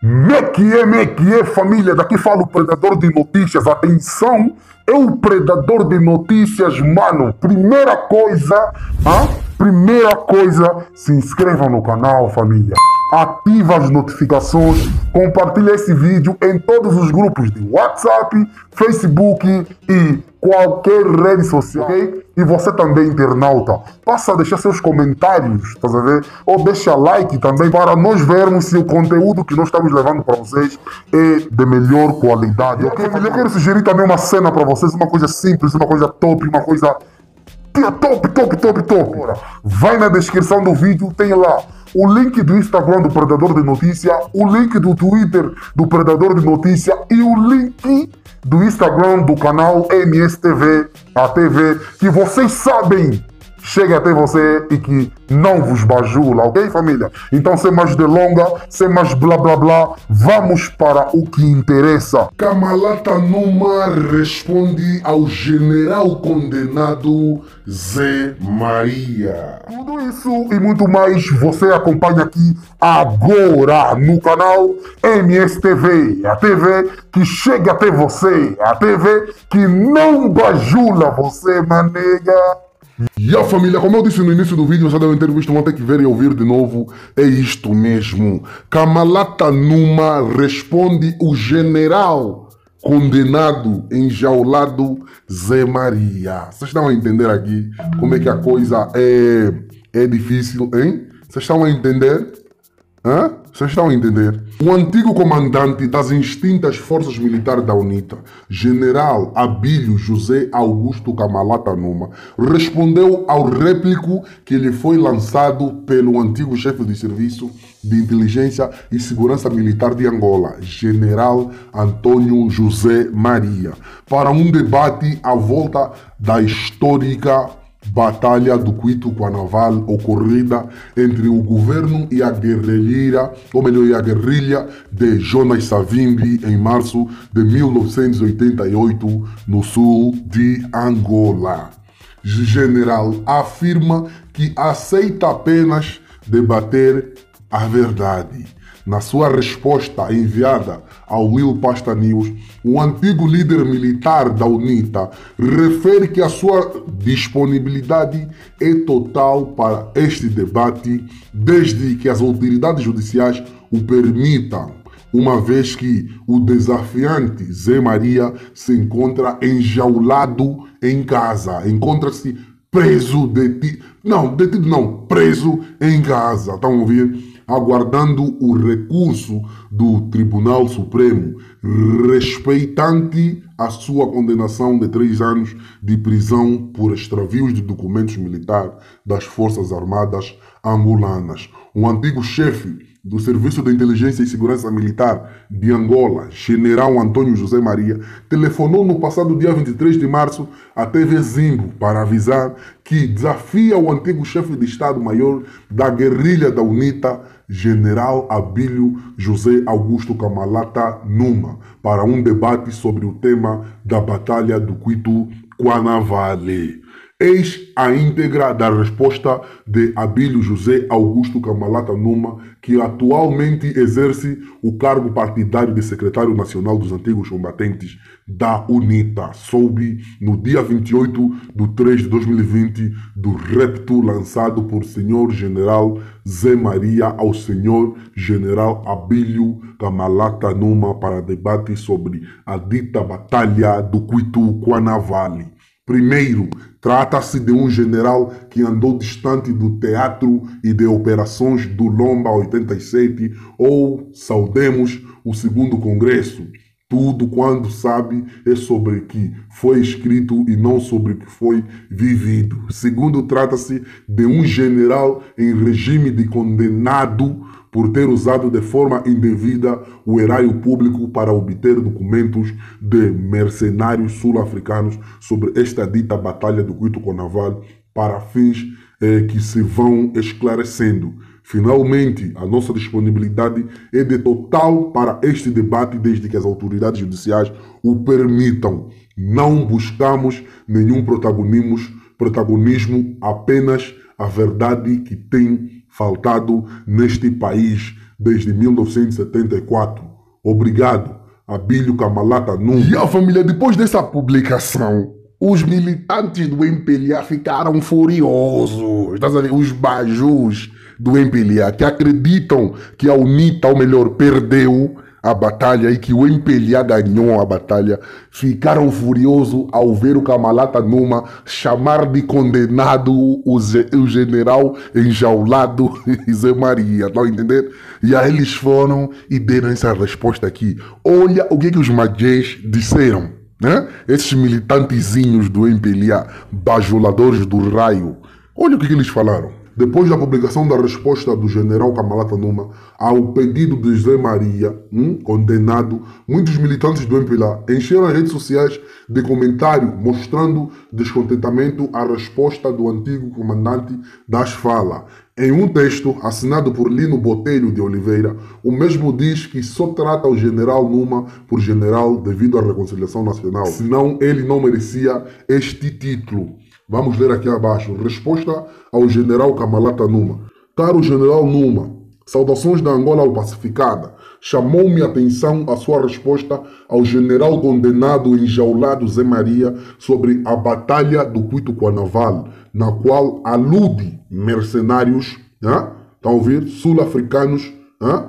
Me que me que é, família. Daqui fala o predador de notícias. Atenção, é o predador de notícias, mano. Primeira coisa, ah? primeira coisa, se inscrevam no canal, família. Ativa as notificações, compartilhe esse vídeo em todos os grupos de WhatsApp, Facebook e qualquer rede social, ok? E você também, internauta, passa a deixar seus comentários, tá a ver? Ou deixa like também para nós vermos se o conteúdo que nós estamos levando para vocês é de melhor qualidade, ok? Eu quero sugerir também uma cena para vocês, uma coisa simples, uma coisa top, uma coisa top, top, top, top. Vai na descrição do vídeo, tem lá o link do Instagram do Predador de Notícia, o link do Twitter do Predador de Notícia e o link do Instagram do canal MSTV, a TV, que vocês sabem chega até você e que não vos bajula, ok, família? Então, sem mais delonga, sem mais blá blá blá, vamos para o que interessa. Kamalata Numa responde ao general condenado Zé Maria. Tudo isso e muito mais você acompanha aqui agora no canal MSTV, a TV que chega até você, a TV que não bajula você, manega. E a família, como eu disse no início do vídeo, já devem ter visto, vão ter que ver e ouvir de novo. É isto mesmo. Kamalata Numa responde o general condenado, enjaulado Zé Maria. Vocês estão a entender aqui como é que a coisa é, é difícil, hein? Vocês estão a entender? Vocês estão a entender? O antigo comandante das extintas forças militares da UNITA, general Abílio José Augusto Camalata Numa, respondeu ao réplico que lhe foi lançado pelo antigo chefe de serviço de inteligência e segurança militar de Angola, general Antônio José Maria, para um debate à volta da histórica Batalha do Cuito com a naval ocorrida entre o governo e a guerrilha, ou melhor, a guerrilha de Jonas Savimbi em março de 1988 no sul de Angola. General afirma que aceita apenas debater a verdade na sua resposta enviada ao Will Pasta News, o antigo líder militar da UNITA refere que a sua disponibilidade é total para este debate, desde que as autoridades judiciais o permitam, uma vez que o desafiante Zé Maria se encontra enjaulado em casa, encontra-se preso, detido, não, detido não, preso em casa, estão ouvir? Aguardando o recurso do Tribunal Supremo respeitante a sua condenação de três anos de prisão por extravios de documentos militares das Forças Armadas angolanas. O antigo chefe do Serviço de Inteligência e Segurança Militar de Angola, general Antônio José Maria, telefonou no passado dia 23 de março à TV Zimbo para avisar que desafia o antigo chefe de Estado-Maior da guerrilha da UNITA, general Abílio José Augusto Camalata Numa, para um debate sobre o tema da Batalha do Cuito Quanavale. Eis a íntegra da resposta de Abílio José Augusto Camalata Numa, que atualmente exerce o cargo partidário de secretário nacional dos antigos combatentes da UNITA, soube no dia 28 de 3 de 2020 do repto lançado por senhor general Zé Maria ao senhor general Abílio Camalata Numa para debate sobre a dita Batalha do Cuito Quanavale. Primeiro, trata-se de um general que andou distante do teatro e de operações do Lomba 87 ou, saudemos, o segundo congresso. Tudo quando sabe é sobre o que foi escrito e não sobre o que foi vivido. Segundo, trata-se de um general em regime de condenado por ter usado de forma indevida o erário público para obter documentos de mercenários sul-africanos sobre esta dita Batalha do Cuito Conaval para fins eh, que se vão esclarecendo. Finalmente, a nossa disponibilidade é de total para este debate desde que as autoridades judiciais o permitam. Não buscamos nenhum protagonismo, protagonismo apenas a verdade que tem faltado neste país desde 1974. Obrigado, Abílio Camalata Num. E a família, depois dessa publicação, os militantes do MPLA ficaram furiosos. Os bajus do MPLA que acreditam que a UNITA, ou melhor, perdeu a batalha e que o MPLA ganhou a batalha, ficaram furiosos ao ver o Kamalata Numa chamar de condenado o, o general enjaulado Zé Maria, a entender? E aí eles foram e deram essa resposta aqui. Olha o que, que os magés disseram, né? Esses militantezinhos do MPLA, bajuladores do raio. Olha o que, que eles falaram. Depois da publicação da resposta do general Kamalata Numa ao pedido de José Maria, hum, condenado, muitos militantes do MPLA encheram as redes sociais de comentário mostrando descontentamento à resposta do antigo comandante das Fala. Em um texto assinado por Lino Botelho de Oliveira, o mesmo diz que só trata o general Numa por general devido à reconciliação nacional, senão ele não merecia este título. Vamos ler aqui abaixo. Resposta ao general Kamalata Numa. Caro general Numa, saudações da Angola ao pacificada. Chamou-me a atenção a sua resposta ao general condenado enjaulado Zé Maria sobre a Batalha do Cuito Naval, na qual alude mercenários, né? a ouvir? Sul-africanos, né?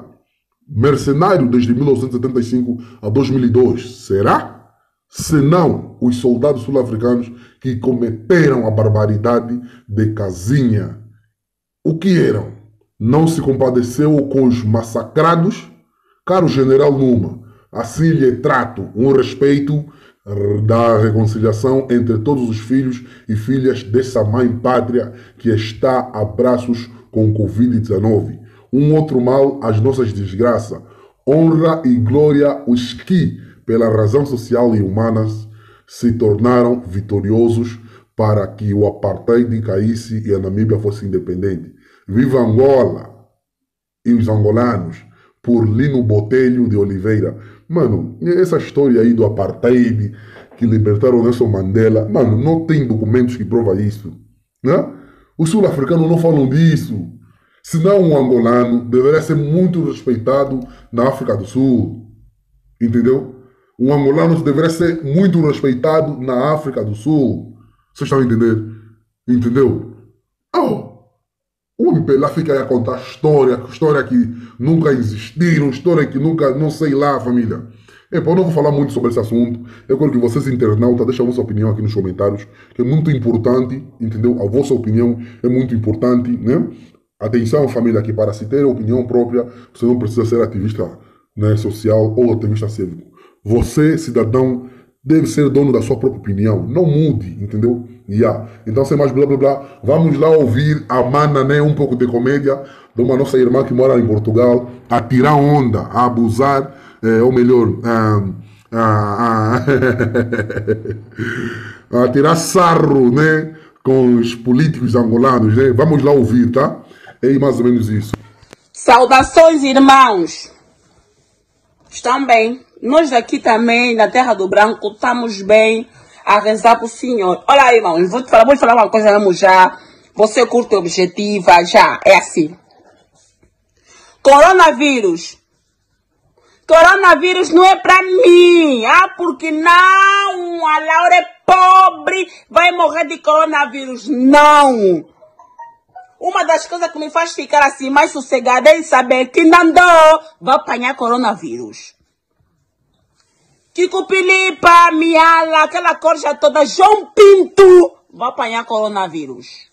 mercenário desde 1975 a 2002. Será? Senão os soldados sul-africanos que cometeram a barbaridade de Casinha. O que eram? Não se compadeceu com os massacrados? Caro general Numa, assim lhe trato um respeito da reconciliação entre todos os filhos e filhas dessa mãe pátria que está a braços com o Covid-19. Um outro mal, as nossas desgraças. Honra e glória os que pela razão social e humanas, se tornaram vitoriosos para que o apartheid caísse e a Namíbia fosse independente. Viva Angola e os angolanos por Lino Botelho de Oliveira. Mano, essa história aí do apartheid que libertaram Nelson Mandela, mano, não tem documentos que provam isso. Né? Os sul-africanos não falam disso. Senão um angolano deveria ser muito respeitado na África do Sul. Entendeu? Um angolano deveria ser muito respeitado na África do Sul. Vocês estão a entender? Entendeu? Oh, o MPLA fica aí a contar história, história que nunca existiram, história que nunca, não sei lá, família. É, eu não vou falar muito sobre esse assunto. Eu quero que vocês, internautas, deixem a vossa opinião aqui nos comentários, que é muito importante, entendeu? A vossa opinião é muito importante, né? Atenção, família, que para se ter opinião própria, você não precisa ser ativista né, social ou ativista cívico. Você, cidadão, deve ser dono da sua própria opinião. Não mude, entendeu? Yeah. Então, sem mais blá blá blá, vamos lá ouvir a mana, né? Um pouco de comédia de uma nossa irmã que mora em Portugal, a tirar onda, a abusar, é, ou melhor, a tirar sarro, né? Com os políticos angolanos, né? Vamos lá ouvir, tá? É mais ou menos isso. Saudações, irmãos! Estão bem? Nós aqui também, na Terra do Branco, estamos bem a rezar para o Senhor. Olha aí, irmão, vou te falar, vou te falar uma coisa mesmo já. Você curte objetiva, já. É assim. Coronavírus. Coronavírus não é para mim. Ah, porque não. A Laura é pobre, vai morrer de coronavírus. Não. Uma das coisas que me faz ficar assim mais sossegada é saber que Nandô vai apanhar coronavírus. Kiko Pilipa, Miala, aquela corja toda, João Pinto, vai apanhar coronavírus.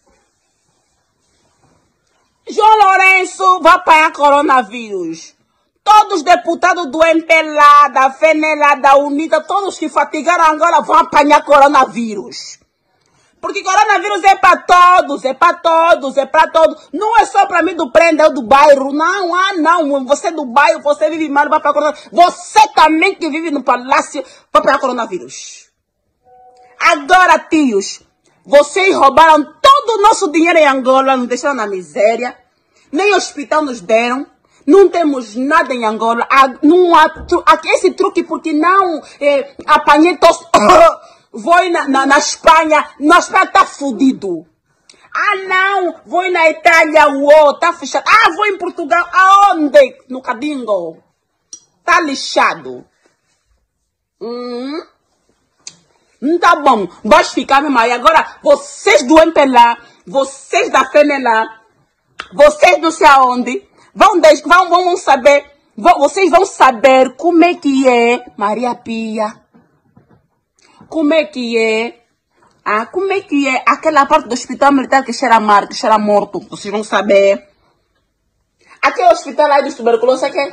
João Lourenço vai apanhar coronavírus. Todos os deputados do MPLA, da FENELA, da UNITA, todos que fatigaram agora vão apanhar coronavírus. Porque coronavírus é para todos, é para todos, é para todos. Não é só para mim do prenda ou do bairro. Não, ah, não. Você é do bairro, você vive mal, vai para coronavírus. Você também que vive no palácio, vai para coronavírus. Agora, tios, vocês roubaram todo o nosso dinheiro em Angola, nos deixaram na miséria. Nem hospital nos deram. Não temos nada em Angola. Não há esse truque porque não é, apanhei tosse. vou na, na, na Espanha, na Espanha está fudido. Ah, não, vou na Itália, uou, tá fechado. Ah, vou em Portugal, aonde? No Cadingo. Tá lixado. Hum. Não tá bom, vais ficar mesmo aí. Agora, vocês do MPLA, vocês da FENELA, vocês não sei aonde, vão, vão, vão saber, vão, vocês vão saber como é que é Maria Pia. Como é que é ah, como é que é aquela parte do hospital militar que cheira mar, que cheira morto? Vocês vão saber. Aquele hospital lá de tuberculose que é?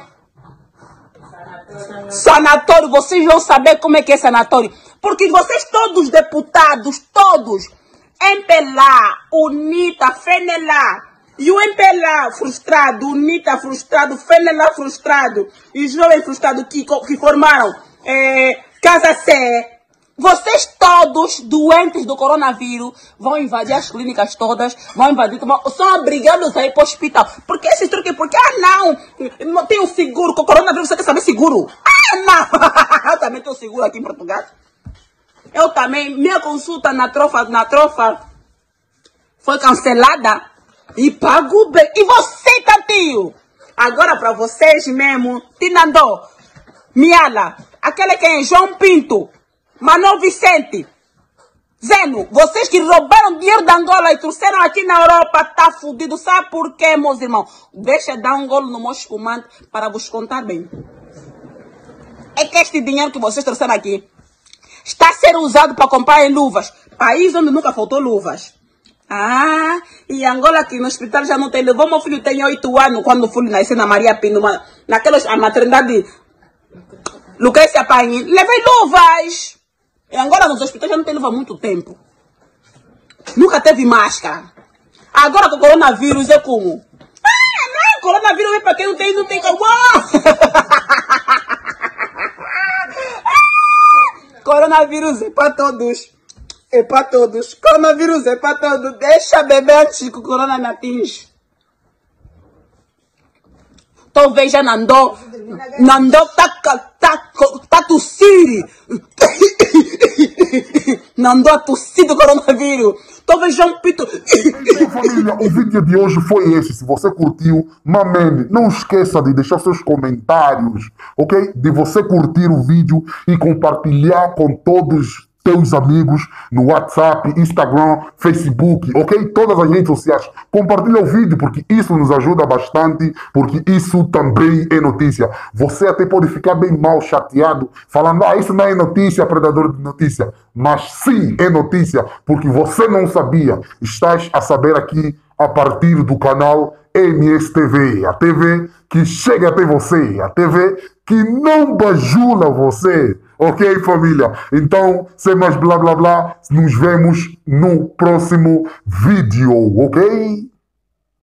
Sanatório. Vocês vão saber como é que é sanatório. Porque vocês todos, deputados, todos, MPLA, UNITA, FENELA, e o MPLA frustrado, UNITA frustrado, FENELA frustrado, e os jovens frustrados que, que formaram é, Casa Sé, vocês todos, doentes do coronavírus, vão invadir as clínicas todas, vão invadir, são obrigados a ir para o hospital. Porque esse truque, porque, ah não, não tenho seguro, com o coronavírus você quer saber seguro? Ah não, eu também tenho seguro aqui em Portugal. Eu também, minha consulta na trofa, na trofa foi cancelada e pago bem. E você, Tatinho? Agora para vocês mesmo, Tinandô, Miala, aquele que é João Pinto, Manuel Vicente, Zeno, vocês que roubaram dinheiro da Angola e trouxeram aqui na Europa, tá fudido. Sabe por quê, meus irmãos? Deixa dar um golo no meu espumante para vos contar bem. É que este dinheiro que vocês trouxeram aqui está a ser usado para comprar em luvas. País onde nunca faltou luvas. Ah, e Angola aqui no hospital já não tem levou Meu filho tem oito anos quando o filho nasceu na Maria Pino, naquela maternidade Lucrécia Paine. Levei luvas. Em Angola nos hospitais já não tem luva há muito tempo. Nunca teve máscara. Agora com o coronavírus é como? Ah, não, coronavírus é para quem não tem, não tem como. Coronavírus é para todos. É para todos. Coronavírus é para todos. Deixa beber antes que o corona me atinge. Não andou. Não andou, tá, tá, tá tossir. Não andou a tossir do coronavírus. Já um pito. Família, o vídeo de hoje foi esse. Se você curtiu, mamene, não esqueça de deixar seus comentários, ok? De você curtir o vídeo e compartilhar com todos teus amigos no WhatsApp, Instagram, Facebook, ok? Todas as redes sociais. Compartilha o vídeo porque isso nos ajuda bastante, porque isso também é notícia. Você até pode ficar bem mal chateado, falando, ah, isso não é notícia, predador de notícia. Mas sim é notícia, porque você não sabia. Estás a saber aqui a partir do canal MSTV, a TV que chega até você, a TV que não bajula você. Ok, família? Então, sem mais blá blá blá, nos vemos no próximo vídeo, ok?